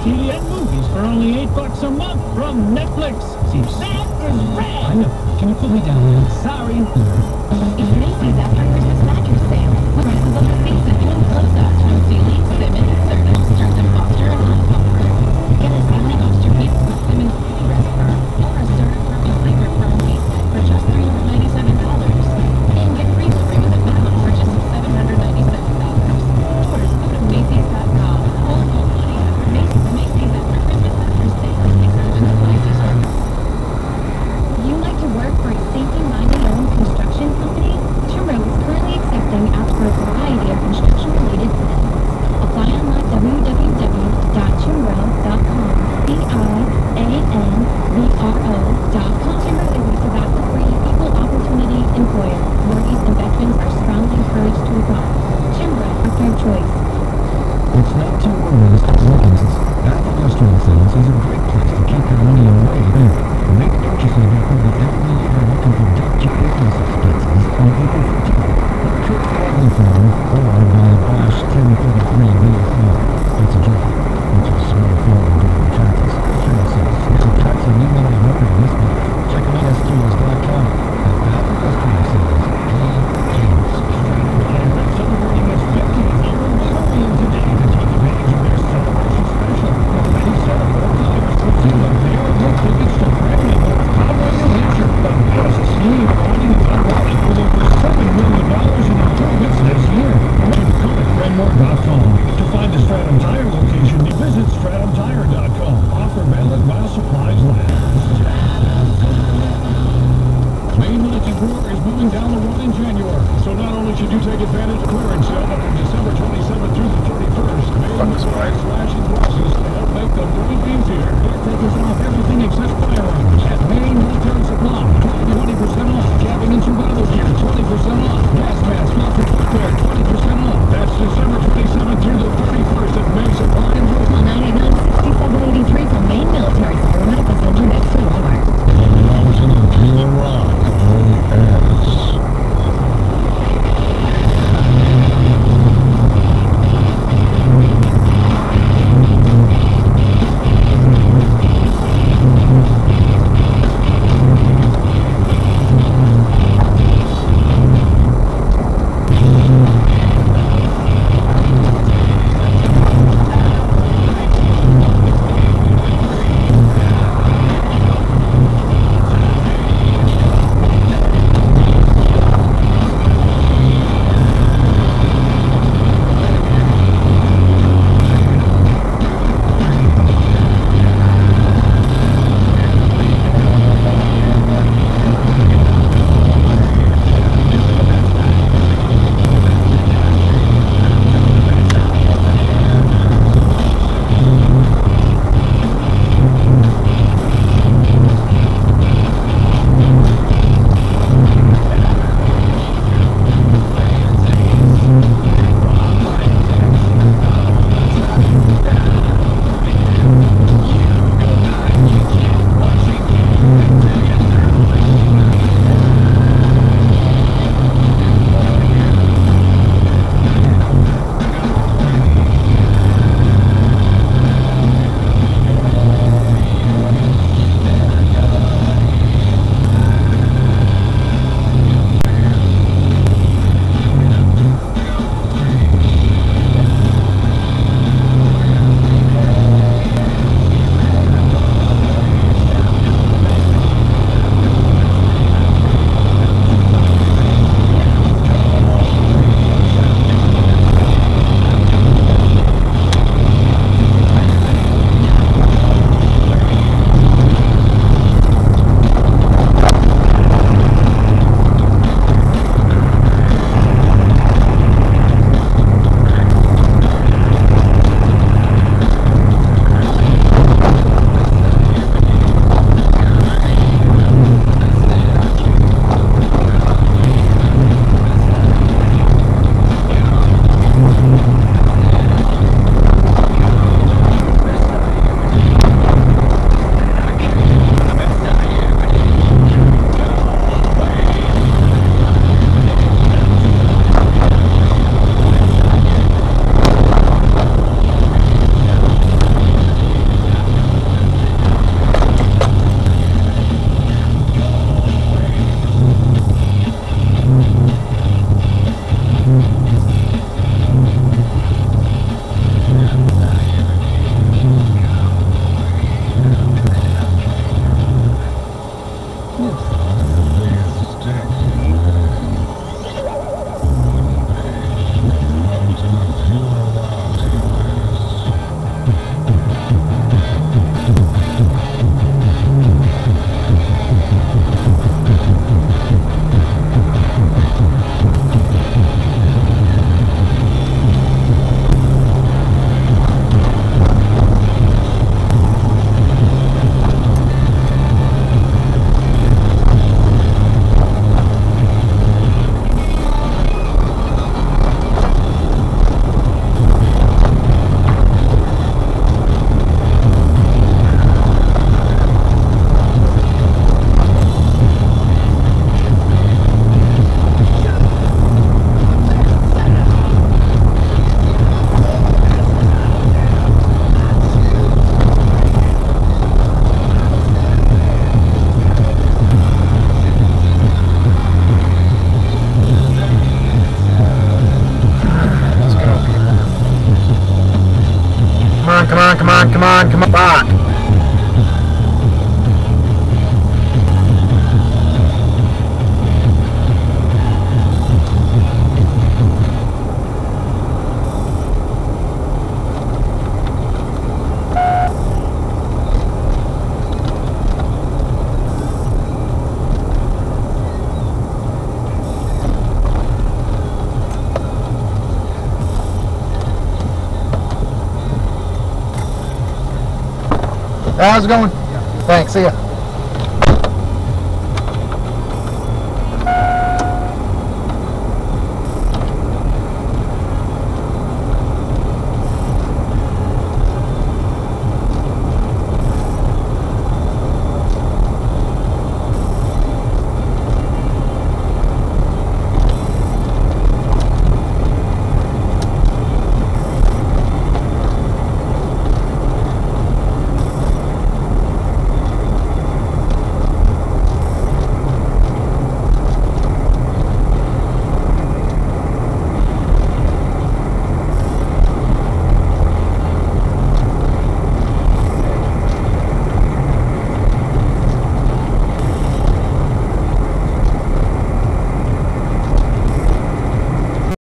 TV and movies for only eight bucks a month from Netflix. Seems that is red. I know. Can you put me down? Sorry. If it ain't like that for Christmas. показать. With you come on, How's it going? Thanks, see ya.